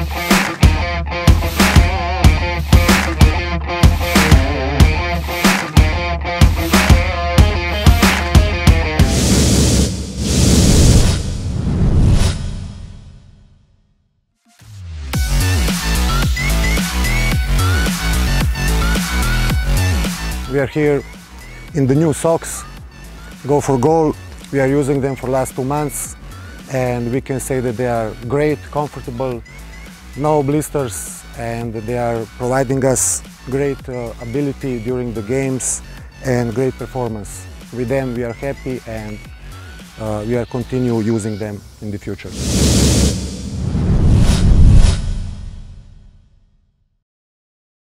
We are here in the new socks, Go for Goal. We are using them for last two months and we can say that they are great, comfortable, no blisters and they are providing us great uh, ability during the games and great performance. With them we are happy and uh, we are continue using them in the future.